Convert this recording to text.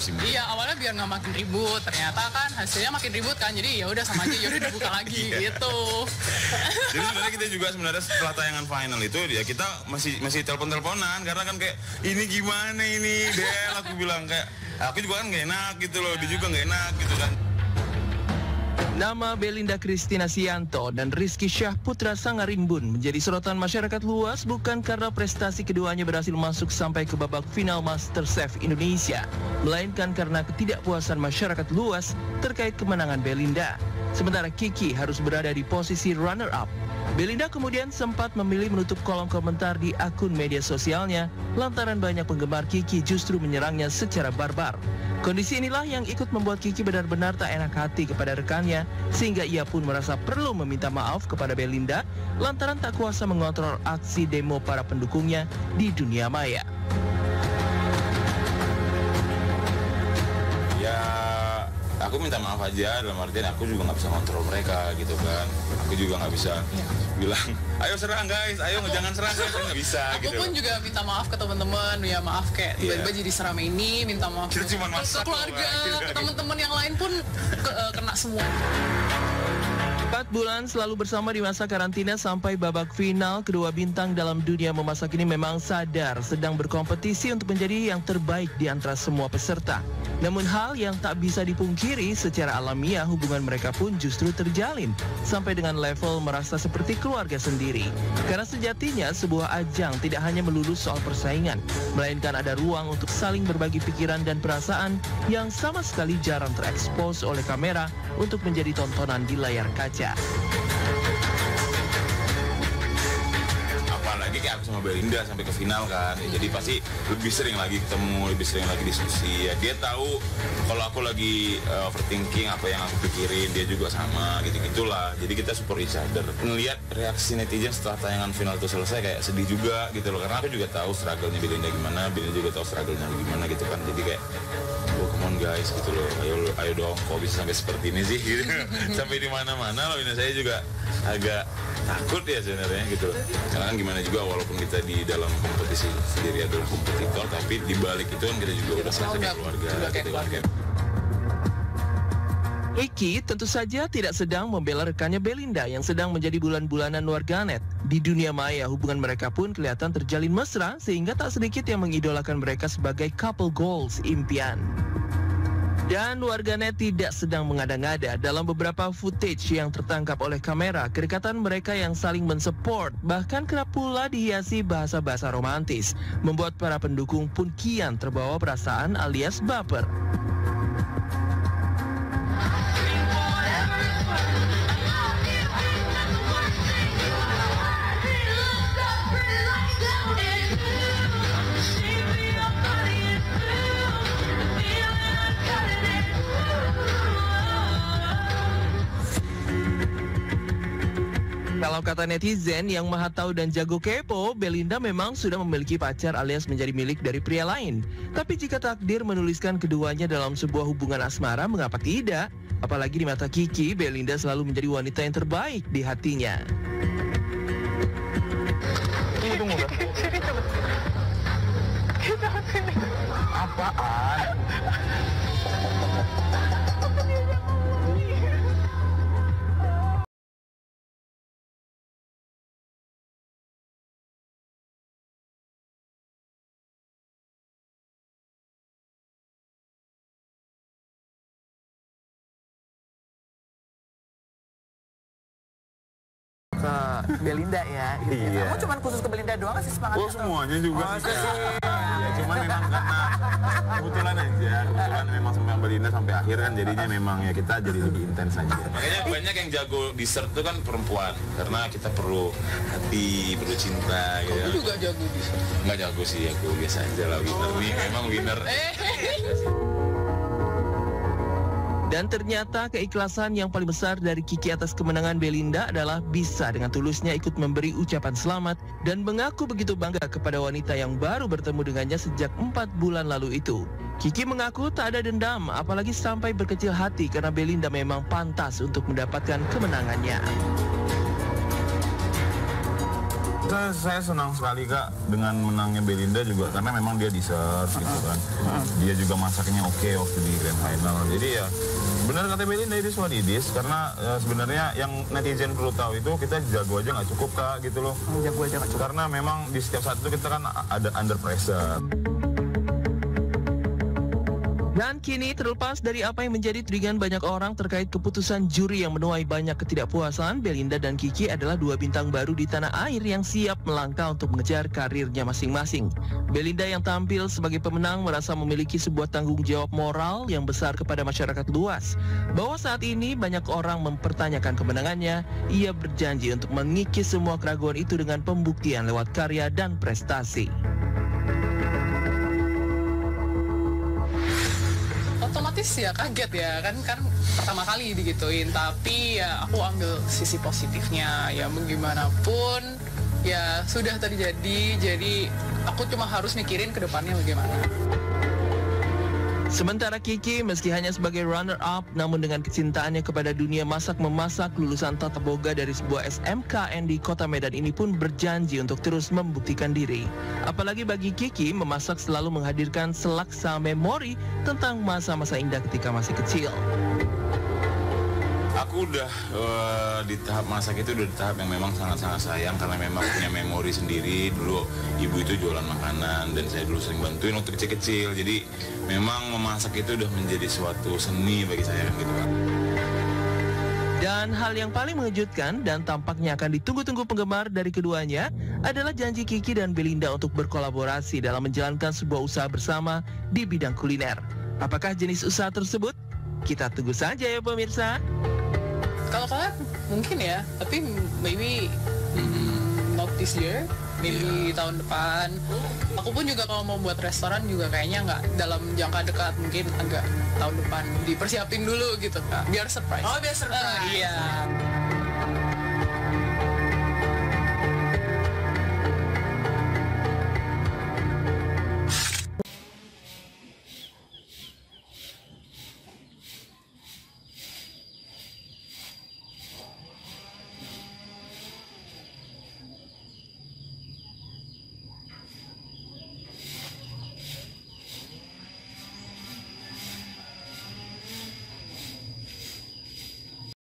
musim ini. Iya awalnya biar nggak makin ribut, ternyata kan hasilnya makin ribut kan, jadi ya udah sama aja, yaudah dibuka lagi Iya. gitu. Jadi sebenarnya kita juga sebenarnya setelah tayangan final itu ya kita masih masih telepon-teleponan karena kan kayak ini gimana ini Del aku bilang kayak aku juga kan gak enak gitu loh, dia juga gak enak gitu kan. Nama Belinda Kristina Sianto dan Rizky Syah Putra Sangarimbun menjadi sorotan masyarakat luas bukan karena prestasi keduanya berhasil masuk sampai ke babak final MasterChef Indonesia, melainkan karena ketidakpuasan masyarakat luas terkait kemenangan Belinda. Sementara Kiki harus berada di posisi runner-up. Belinda kemudian sempat memilih menutup kolom komentar di akun media sosialnya lantaran banyak penggemar Kiki justru menyerangnya secara barbar. Kondisi inilah yang ikut membuat Kiki benar-benar tak enak hati kepada rekannya sehingga ia pun merasa perlu meminta maaf kepada Belinda lantaran tak kuasa mengontrol aksi demo para pendukungnya di dunia maya. Aku minta maaf aja dalam artian aku juga nggak bisa kontrol mereka gitu kan. Aku juga nggak bisa bilang ayo serang guys, ayo jangan serang guys, nggak bisa Aku gitu. pun juga minta maaf ke teman-teman, ya maaf kayak Iya. tiba-tiba jadi seramai ini, minta maaf Kita ke, cuma ke masak keluarga, loh, Mbak. ke teman-teman yang lain pun ke- eh, kena semua. Bulan selalu bersama di masa karantina sampai babak final, kedua bintang dalam dunia memasak ini memang sadar sedang berkompetisi untuk menjadi yang terbaik di antara semua peserta. Namun hal yang tak bisa dipungkiri secara alamiah hubungan mereka pun justru terjalin sampai dengan level merasa seperti keluarga sendiri. Karena sejatinya sebuah ajang tidak hanya melulu soal persaingan, melainkan ada ruang untuk saling berbagi pikiran dan perasaan yang sama sekali jarang terekspos oleh kamera untuk menjadi tontonan di layar kaca. Apalagi kayak aku sama Belinda sampai ke final kan. Ya, jadi pasti lebih sering lagi ketemu lebih sering lagi diskusi. Ya dia tahu kalau aku lagi uh, overthinking apa yang aku pikirin dia juga sama gitu gitulah. Jadi kita support each other. Ngelihat reaksi netizen setelah tayangan final itu selesai kayak sedih juga gitu loh. Karena aku juga tahu struggle-nya Belinda gimana Belinda juga tahu struggle-nya gimana gitu kan. Jadi kayak on guys gitu loh ayo ayo dong kok bisa sampai seperti ini sih gitu sampai di mana-mana loh ini saya juga agak takut ya sebenarnya gitu loh karena kan gimana juga walaupun kita di dalam kompetisi sendiri adalah kompetitor tapi di balik itu kan kita juga udah merasa kayak keluarga gitu kan keluarga. Iki tentu saja tidak sedang membela rekannya Belinda yang sedang menjadi bulan-bulanan warganet. Di dunia maya hubungan mereka pun kelihatan terjalin mesra sehingga tak sedikit yang mengidolakan mereka sebagai couple goals impian. Dan warganet tidak sedang mengada-ngada dalam beberapa footage yang tertangkap oleh kamera kedekatan mereka yang saling mensupport bahkan kerap pula dihiasi bahasa-bahasa romantis membuat para pendukung pun kian terbawa perasaan alias baper. Kalau kata netizen yang maha tahu dan jago kepo, Belinda memang sudah memiliki pacar alias menjadi milik dari pria lain. Tapi jika takdir menuliskan keduanya dalam sebuah hubungan asmara, mengapa tidak? Apalagi di mata Kiki, Belinda selalu menjadi wanita yang terbaik di hatinya. Ke Belinda ya. Gitu. Iya. Kamu cuma khusus ke Belinda doang sih semangatnya? Oh tuh? semuanya juga Oh, sih. Ya cuman memang karena kebetulan aja, kebetulan memang sampai Belinda sampai akhir kan jadinya memang ya kita jadi lebih intens aja. Makanya banyak yang jago dessert itu kan perempuan karena kita perlu hati, perlu cinta gitu. Aku juga jago di sana. Nggak jago sih, aku biasa aja lah winner nih, memang winner. Eh, Dan ternyata keikhlasan yang paling besar dari Kiki atas kemenangan Belinda adalah bisa dengan tulusnya ikut memberi ucapan selamat dan mengaku begitu bangga kepada wanita yang baru bertemu dengannya sejak empat bulan lalu itu. Kiki mengaku tak ada dendam, apalagi sampai berkecil hati karena Belinda memang pantas untuk mendapatkan kemenangannya. Saya, saya senang sekali kak dengan menangnya Belinda juga karena memang dia deserve gitu kan. Dia juga masaknya oke waktu di grand final. Jadi ya benar kata Belinda itu what it is karena eh, sebenarnya yang netizen perlu tahu itu kita jago aja nggak cukup kak gitu loh. Jago aja nggak cukup. Karena memang di setiap saat itu kita kan ada under pressure. Dan kini terlepas dari apa yang menjadi tudingan banyak orang terkait keputusan juri yang menuai banyak ketidakpuasan, Belinda dan Kiki adalah dua bintang baru di tanah air yang siap melangkah untuk mengejar karirnya masing-masing. Belinda yang tampil sebagai pemenang merasa memiliki sebuah tanggung jawab moral yang besar kepada masyarakat luas. Bahwa saat ini banyak orang mempertanyakan kemenangannya, ia berjanji untuk mengikis semua keraguan itu dengan pembuktian lewat karya dan prestasi. Otomatis ya kaget ya kan kan pertama kali digituin. Tapi ya aku ambil sisi positifnya. Ya bagaimanapun ya sudah terjadi. Jadi aku cuma harus mikirin ke depannya bagaimana Sementara Kiki meski hanya sebagai runner-up namun dengan kecintaannya kepada dunia masak-memasak lulusan tata boga dari sebuah SMKN di kota Medan ini pun berjanji untuk terus membuktikan diri. Apalagi bagi Kiki memasak selalu menghadirkan selaksa memori tentang masa-masa indah ketika masih kecil. Aku udah eh, di tahap masak itu udah di tahap yang memang sangat-sangat sayang karena memang punya memori sendiri dulu ibu itu jualan makanan dan saya dulu sering bantuin waktu kecil-kecil jadi memang memasak itu udah menjadi suatu seni bagi saya gitu kan. Dan hal yang paling mengejutkan dan tampaknya akan ditunggu-tunggu penggemar dari keduanya adalah janji Kiki dan Belinda untuk berkolaborasi dalam menjalankan sebuah usaha bersama di bidang kuliner. Apakah jenis usaha tersebut? Kita tunggu saja ya pemirsa. Kalau kalian mungkin ya tapi maybe mm, not this year maybe tahun depan. Aku pun juga kalau mau buat restoran juga kayaknya nggak dalam jangka dekat mungkin agak tahun depan dipersiapin dulu gitu kak. Biar surprise. Oh, biar surprise. Ah, iya